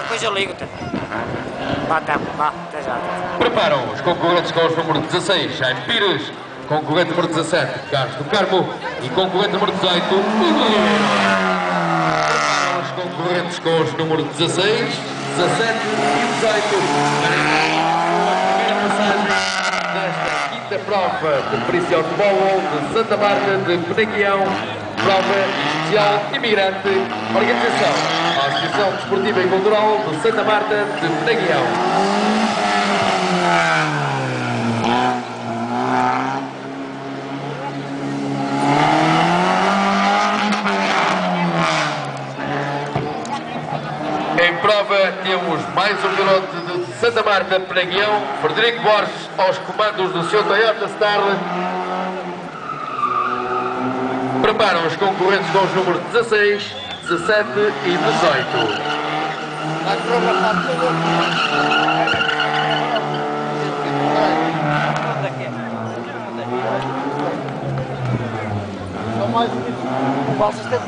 depois eu ligo-te. Vá, tá, vá, até já. Preparam os concorrentes com os número 16, Jaime Pires, concorrente número 17, Carlos do Carmo e concorrente número 18, Hugo Loureiro. Preparam os concorrentes com os número 16, 17 e 18. Primeira passagem desta quinta prova de perícia automóvel de Santa Marta de Penaguião, prova especial imigrante, organização, a Associação Desportiva e Cultural de Santa Marta de Penaguião. Em prova temos mais um piloto de Santa Marta, Penaguião, Frederico Borges, aos comandos do seu Toyota Star. Preparam os concorrentes com os números 16, 17 e 18. Só mais Balsas esteve